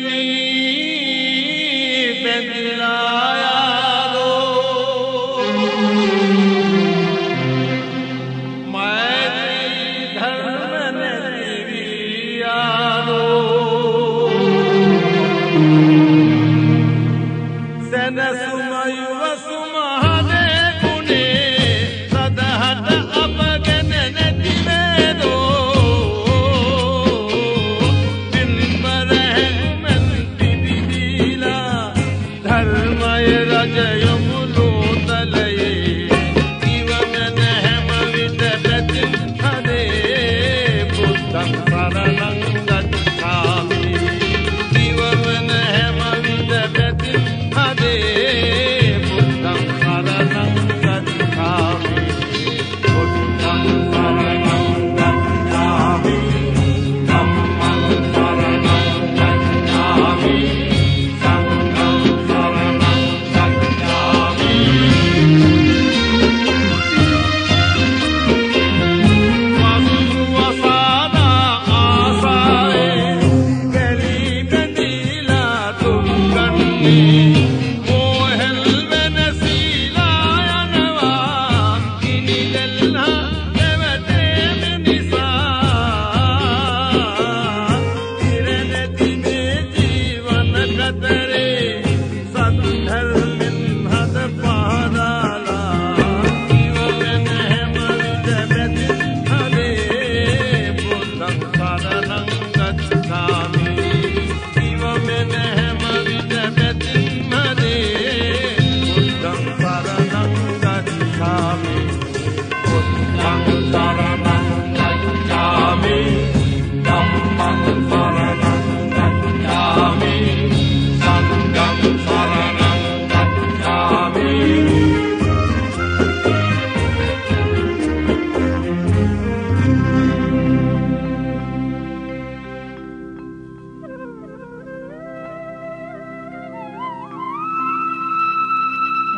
me. yeah.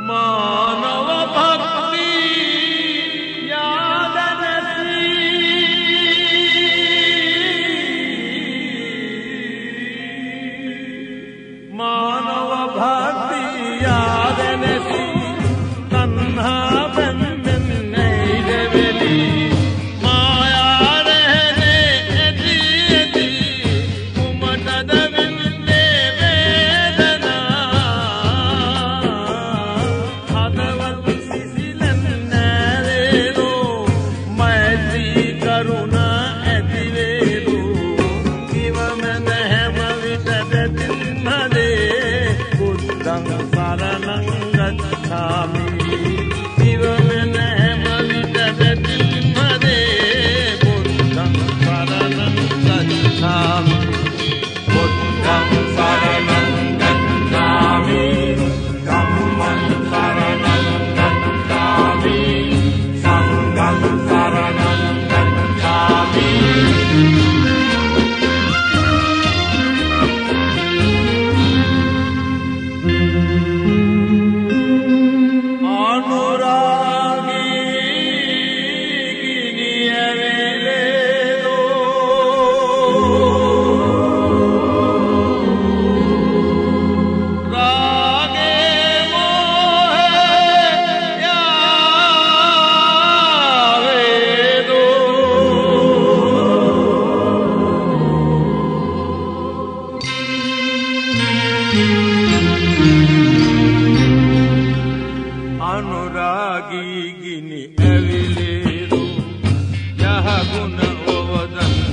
Mom. dedicaron a රාගී ගිනි ඇවිලේරු. යහගුණ ඔවදන්න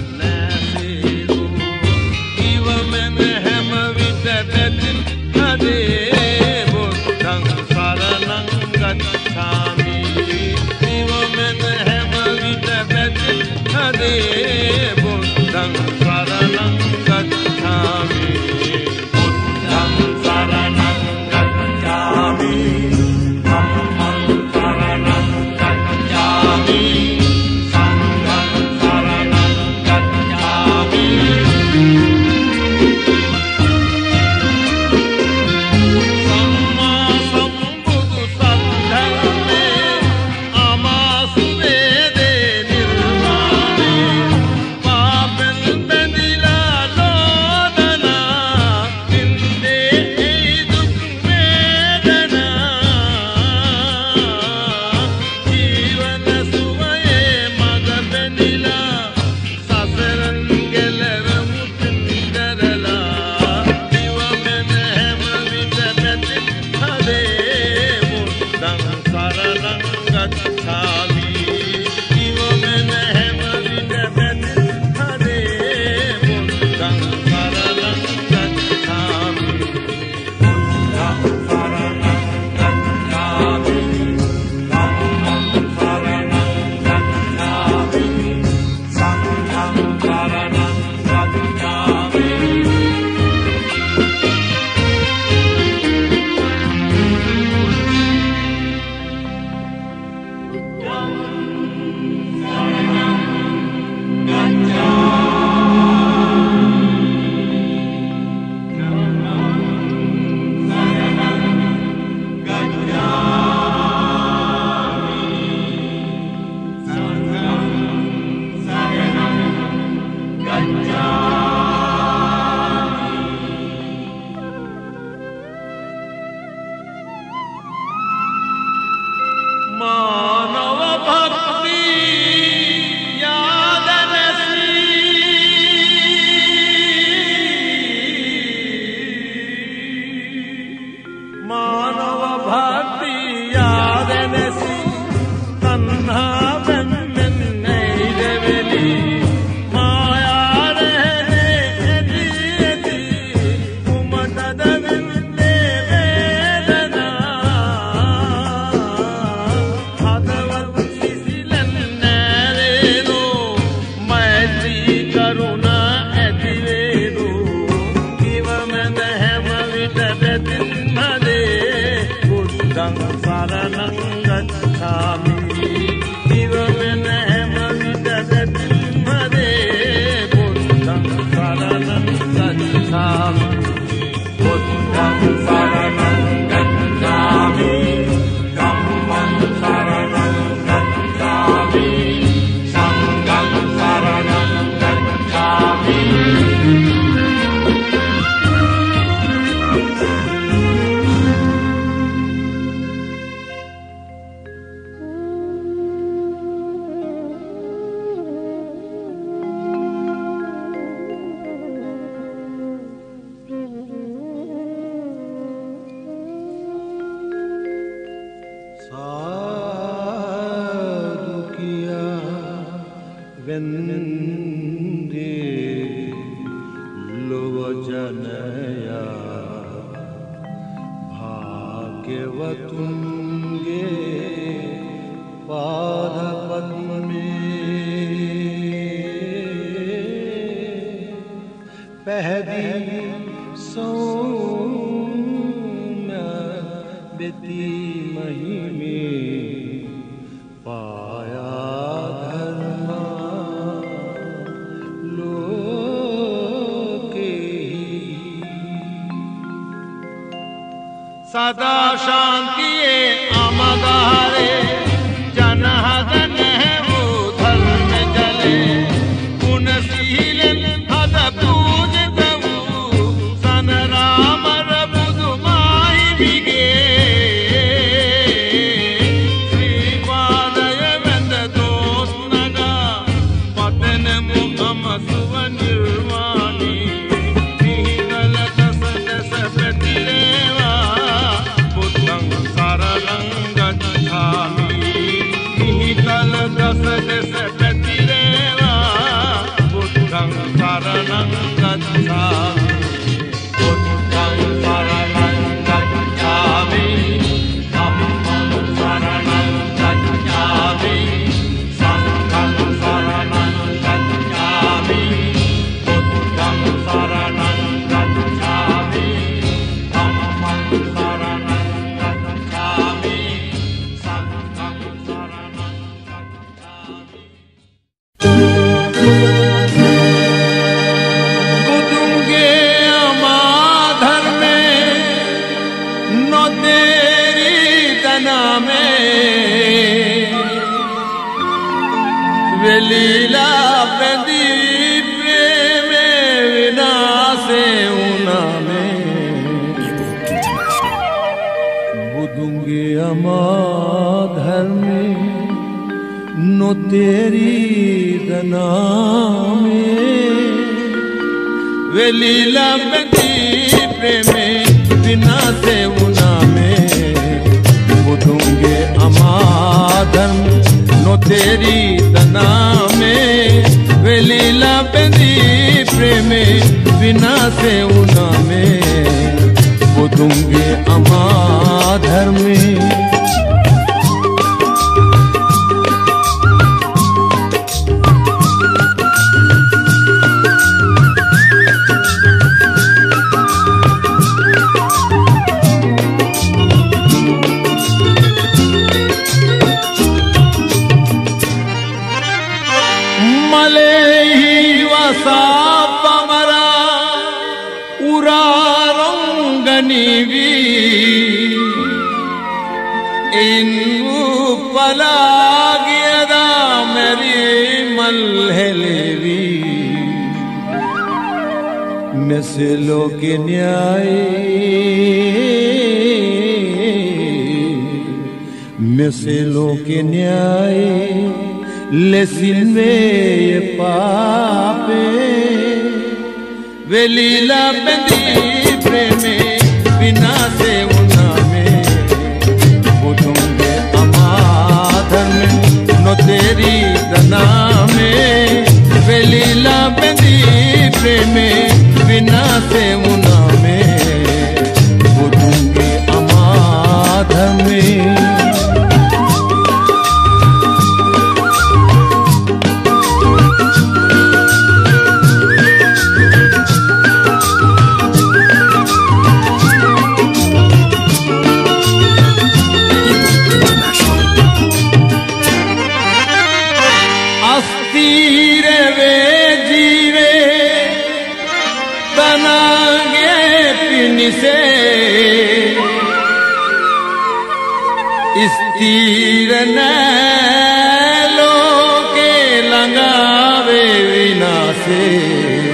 शरणं गच्छामि सोम बेती मही पाया धर्मा लोके सदा शांति लगे अमाधर नो तेरी दना में। वे प्रेम, बिना से उना में। बुधूँगे अमाधर नो तेरी दना में। वे लीला प्रेम, बिना से उना में। दूँगे अमा धर्मी मिसलो के न्याय। मिसलो के न्याय। लेसिन में ये पापे। वे बंदी प्रेमे, बिना से उना में वो अमाधन, नो तेरी दना में। वे लीला बंदी प्रेमे बिना से मुना में वो दूँगे अमाध में। සේ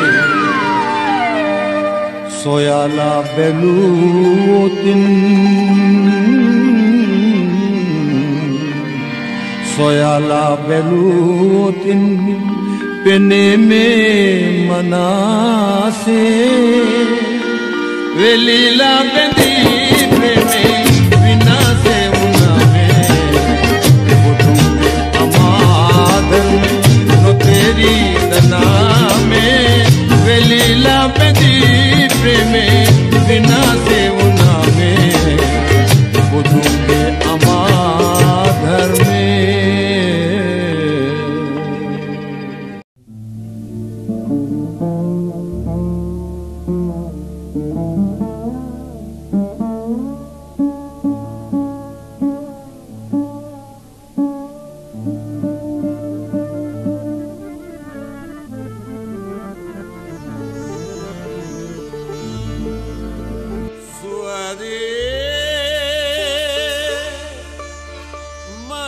සොයාලා බැලුවොතින් සොයාලා බැලුවොතින් පෙනේ මේ මනසේ වෙලිලා බැඳී පෙනේ විනාසේ වුණා මේ පොතු අමාදන් නොතේරි දනා ප්‍රේමේ වෙලිලා පැදී ප්‍රේමේ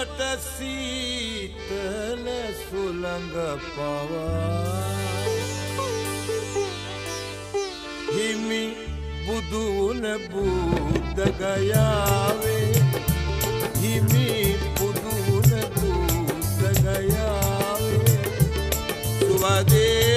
සුවදේ මට සීතල සුළඟ පවා. හිමි බුදුන බුද්ධගයාවේ හිමි බුදුන බුද්ධගයාවේ සුවදේ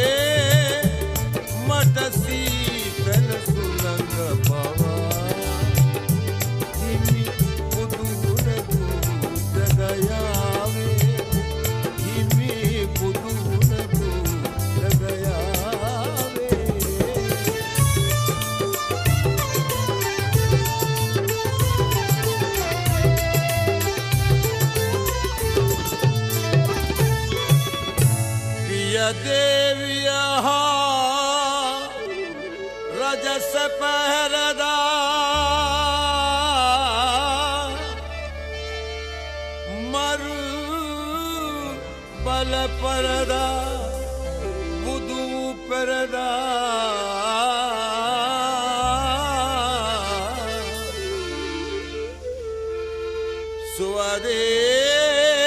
සුවදේ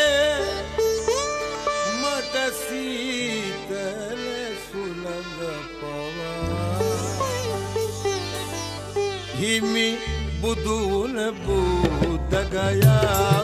මට සීතල සුළඟ පවා හිමි බුදුන බුදගයා